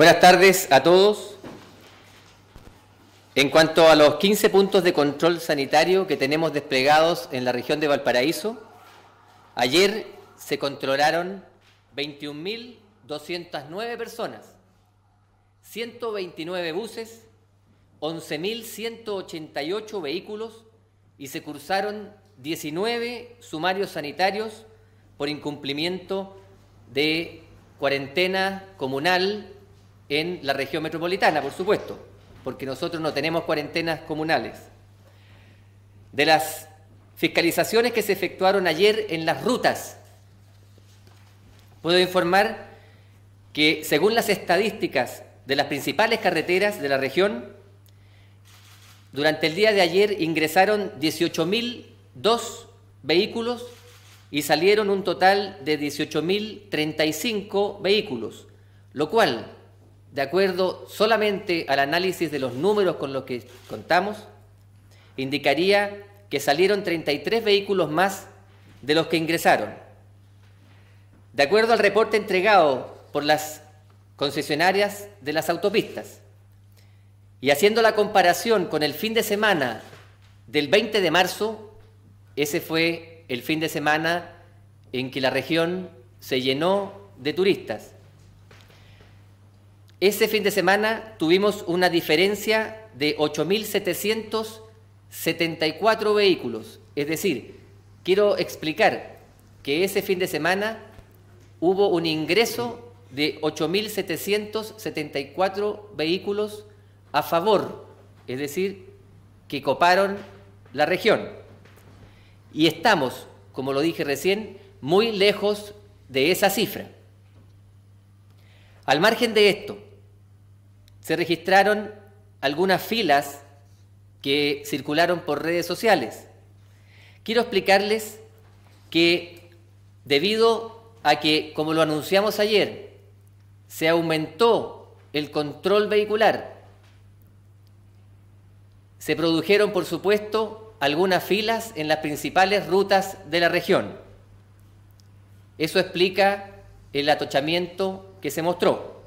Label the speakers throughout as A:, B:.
A: Buenas tardes a todos. En cuanto a los 15 puntos de control sanitario que tenemos desplegados en la región de Valparaíso, ayer se controlaron 21.209 personas, 129 buses, 11.188 vehículos y se cursaron 19 sumarios sanitarios por incumplimiento de cuarentena comunal en la región metropolitana, por supuesto, porque nosotros no tenemos cuarentenas comunales. De las fiscalizaciones que se efectuaron ayer en las rutas, puedo informar que según las estadísticas de las principales carreteras de la región, durante el día de ayer ingresaron 18.002 vehículos y salieron un total de 18.035 vehículos, lo cual de acuerdo solamente al análisis de los números con los que contamos, indicaría que salieron 33 vehículos más de los que ingresaron. De acuerdo al reporte entregado por las concesionarias de las autopistas, y haciendo la comparación con el fin de semana del 20 de marzo, ese fue el fin de semana en que la región se llenó de turistas. Ese fin de semana tuvimos una diferencia de 8.774 vehículos. Es decir, quiero explicar que ese fin de semana hubo un ingreso de 8.774 vehículos a favor, es decir, que coparon la región. Y estamos, como lo dije recién, muy lejos de esa cifra. Al margen de esto, se registraron algunas filas que circularon por redes sociales. Quiero explicarles que debido a que, como lo anunciamos ayer, se aumentó el control vehicular, se produjeron, por supuesto, algunas filas en las principales rutas de la región. Eso explica el atochamiento que se mostró.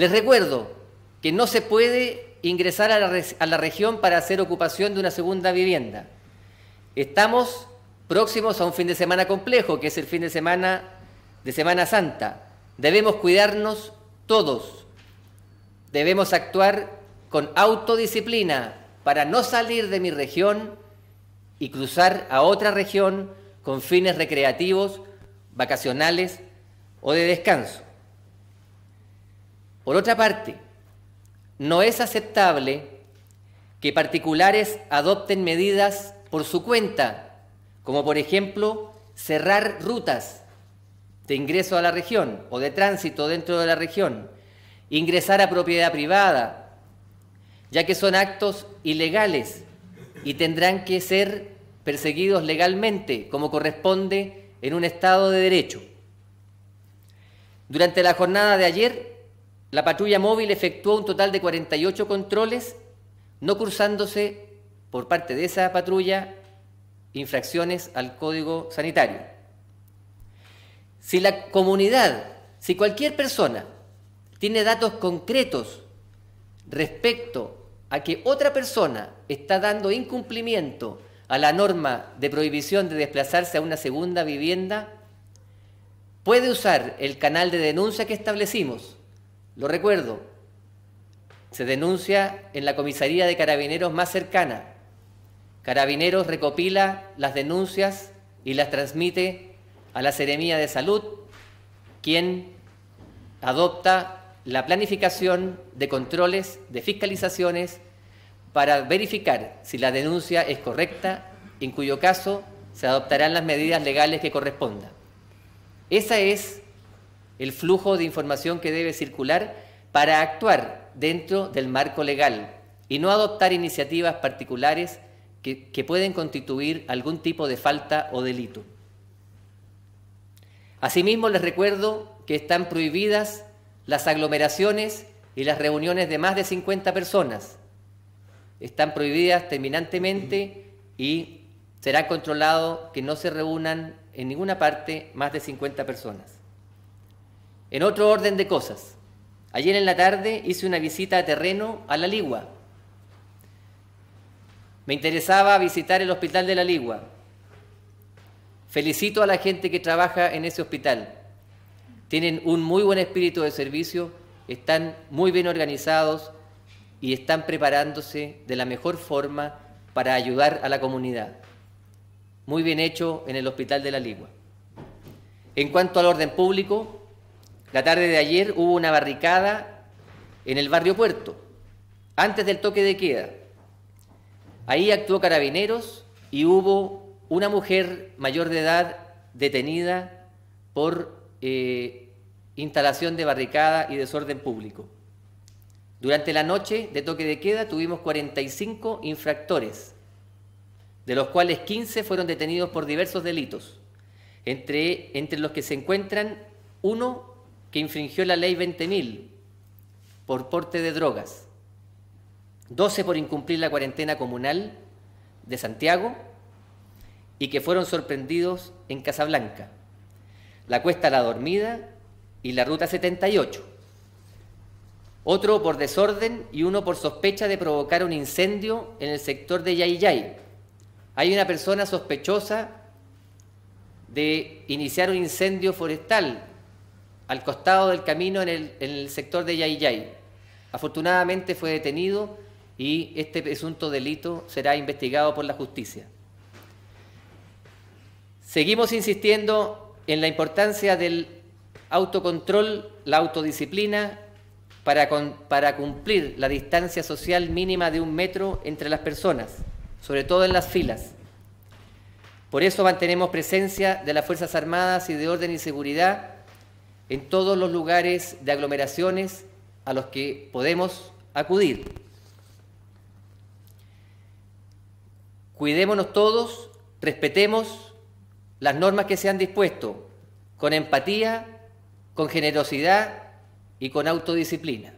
A: Les recuerdo que no se puede ingresar a la, región para hacer ocupación de una segunda vivienda. Estamos próximos a un fin de semana complejo, que es el fin de semana de Semana Santa. Debemos cuidarnos todos. Debemos actuar con autodisciplina para no salir de mi región y cruzar a otra región con fines recreativos, vacacionales o de descanso. Por otra parte, no es aceptable que particulares adopten medidas por su cuenta, como por ejemplo cerrar rutas de ingreso a la región o de tránsito dentro de la región, ingresar a propiedad privada, ya que son actos ilegales y tendrán que ser perseguidos legalmente, como corresponde en un Estado de Derecho. Durante la jornada de ayer la patrulla móvil efectuó un total de 48 controles, no cursándose por parte de esa patrulla infracciones al código sanitario. Si la comunidad, si cualquier persona tiene datos concretos respecto a que otra persona está dando incumplimiento a la norma de prohibición de desplazarse a una segunda vivienda, puede usar el canal de denuncia que establecimos lo recuerdo, se denuncia en la comisaría de carabineros más cercana. Carabineros recopila las denuncias y las transmite a la Seremía de Salud, quien adopta la planificación de controles, de fiscalizaciones, para verificar si la denuncia es correcta, en cuyo caso se adoptarán las medidas legales que correspondan. Esa es el flujo de información que debe circular para actuar dentro del marco legal y no adoptar iniciativas particulares que, pueden constituir algún tipo de falta o delito. Asimismo, les recuerdo que están prohibidas las aglomeraciones y las reuniones de más de 50 personas. Están prohibidas terminantemente y será controlado que no se reúnan en ninguna parte más de 50 personas. En otro orden de cosas, ayer en la tarde hice una visita a terreno a La Ligua. Me interesaba visitar el Hospital de La Ligua. Felicito a la gente que trabaja en ese hospital. Tienen un muy buen espíritu de servicio, están muy bien organizados y están preparándose de la mejor forma para ayudar a la comunidad. Muy bien hecho en el Hospital de la Ligua. En cuanto al orden público, la tarde de ayer hubo una barricada en el barrio Puerto, antes del toque de queda. Ahí actuó carabineros y hubo una mujer mayor de edad detenida por eh, instalación de barricada y desorden público. Durante la noche de toque de queda tuvimos 45 infractores, de los cuales 15 fueron detenidos por diversos delitos, entre, entre los que se encuentran uno que infringió la ley 20.000 por porte de drogas, 12 por incumplir la cuarentena comunal de Santiago y que fueron sorprendidos en Casablanca, la Cuesta La Dormida y la Ruta 78 otro por desorden y uno por sospecha de provocar un incendio en el sector de Yayay. Hay una persona sospechosa de iniciar un incendio forestal al costado del camino en el, sector de Yayay. Afortunadamente fue detenido y este presunto delito será investigado por la justicia. Seguimos insistiendo en la importancia del autocontrol, la autodisciplina para, cumplir la distancia social mínima de un metro entre las personas, sobre todo en las filas. Por eso mantenemos presencia de las Fuerzas Armadas y de orden y seguridad en todos los lugares de aglomeraciones a los que podemos acudir. Cuidémonos todos, respetemos las normas que se han dispuesto, con empatía, con generosidad y con autodisciplina.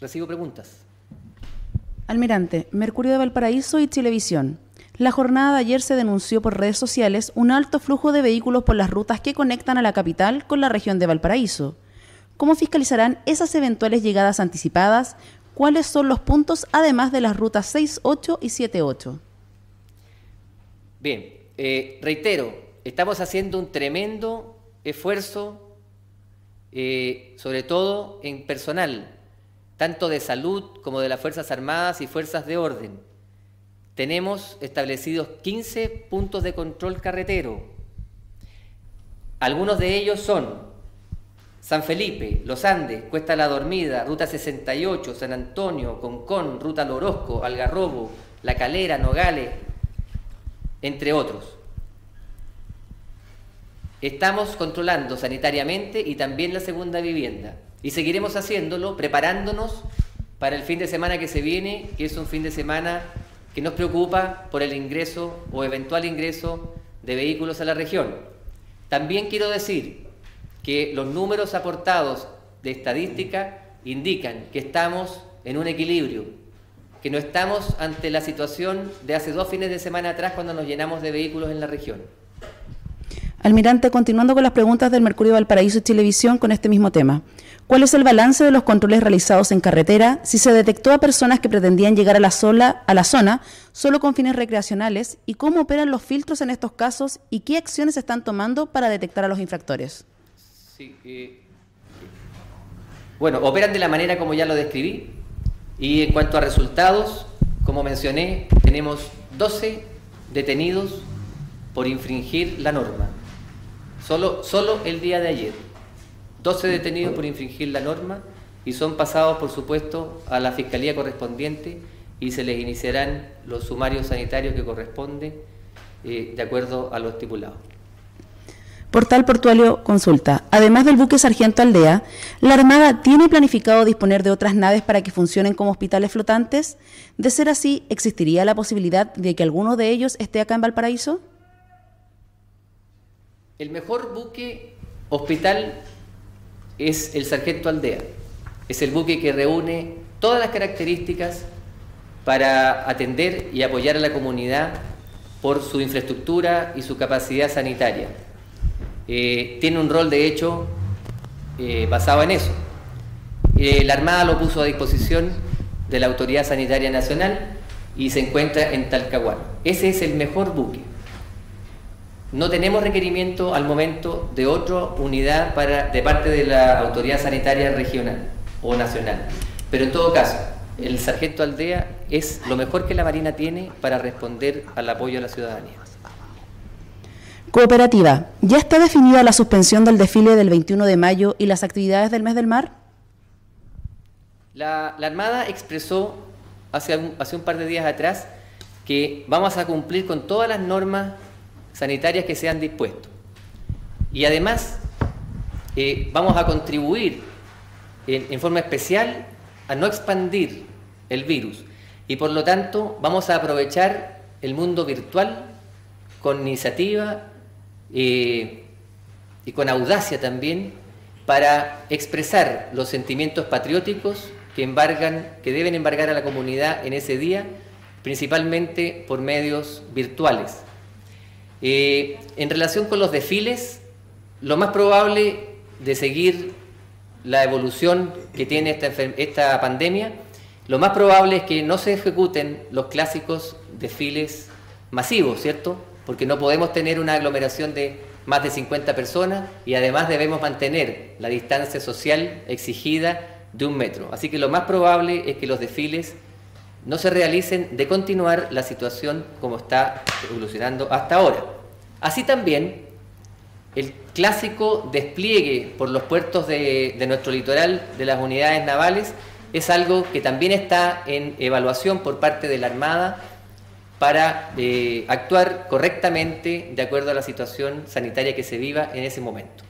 A: Recibo preguntas.
B: Almirante, Mercurio de Valparaíso y Televisión. La jornada de ayer se denunció por redes sociales un alto flujo de vehículos por las rutas que conectan a la capital con la región de Valparaíso. ¿Cómo fiscalizarán esas eventuales llegadas anticipadas? ¿Cuáles son los puntos además de las rutas 6, 8 y 7, 8?
A: Bien, eh, reitero, estamos haciendo un tremendo esfuerzo eh, sobre todo en personal, tanto de salud como de las Fuerzas Armadas y Fuerzas de Orden. Tenemos establecidos 15 puntos de control carretero. Algunos de ellos son San Felipe, Los Andes, Cuesta La Dormida, Ruta 68, San Antonio, Concón, Ruta Lorosco, Algarrobo, La Calera, Nogales, entre otros. Estamos controlando sanitariamente y también la segunda vivienda. Y seguiremos haciéndolo, preparándonos para el fin de semana que se viene, que es un fin de semana que nos preocupa por el ingreso o eventual ingreso de vehículos a la región. También quiero decir que los números aportados de estadística indican que estamos en un equilibrio, que no estamos ante la situación de hace dos fines de semana atrás cuando nos llenamos de vehículos en la región.
B: Almirante, continuando con las preguntas del Mercurio Valparaíso y Televisión con este mismo tema. ¿Cuál es el balance de los controles realizados en carretera? Si se detectó a personas que pretendían llegar a la, a la zona solo con fines recreacionales y cómo operan los filtros en estos casos y qué acciones están tomando para detectar a los infractores. Sí,
A: eh, bueno, operan de la manera como ya lo describí y en cuanto a resultados, como mencioné, tenemos 12 detenidos por infringir la norma. Solo, solo el día de ayer. 12 detenidos por infringir la norma y son pasados, por supuesto, a la fiscalía correspondiente y se les iniciarán los sumarios sanitarios que corresponden eh, de acuerdo a lo estipulado.
B: Portal Portuario consulta. Además del buque Sargento Aldea, ¿la Armada tiene planificado disponer de otras naves para que funcionen como hospitales flotantes? De ser así, ¿existiría la posibilidad de que alguno de ellos esté acá en Valparaíso?
A: El mejor buque hospital es el Sargento Aldea. Es el buque que reúne todas las características para atender y apoyar a la comunidad por su infraestructura y su capacidad sanitaria. Eh, tiene un rol, de hecho, eh, basado en eso. Eh, la Armada lo puso a disposición de la Autoridad Sanitaria Nacional y se encuentra en Talcahuano. Ese es el mejor buque. No tenemos requerimiento al momento de otra unidad para, de parte de la Autoridad Sanitaria Regional o Nacional. Pero en todo caso, el sargento Aldea es lo mejor que la Marina tiene para responder al apoyo a la ciudadanía.
B: Cooperativa, ¿ya está definida la suspensión del desfile del 21 de mayo y las actividades del mes del mar?
A: La, Armada expresó hace un, hace un par de días atrás que vamos a cumplir con todas las normas sanitarias que se han dispuesto. Y además eh, vamos a contribuir en, forma especial a no expandir el virus. Y por lo tanto vamos a aprovechar el mundo virtual con iniciativa eh, y con audacia también para expresar los sentimientos patrióticos que, embargan, que deben embargar a la comunidad en ese día, principalmente por medios virtuales. Eh, en relación con los desfiles, lo más probable de seguir la evolución que tiene esta, esta pandemia, lo más probable es que no se ejecuten los clásicos desfiles masivos, ¿cierto? porque no podemos tener una aglomeración de más de 50 personas y además debemos mantener la distancia social exigida de un metro. Así que lo más probable es que los desfiles no se realicen de continuar la situación como está evolucionando hasta ahora. Así también el clásico despliegue por los puertos de, nuestro litoral de las unidades navales es algo que también está en evaluación por parte de la Armada para eh, actuar correctamente de acuerdo a la situación sanitaria que se viva en ese momento.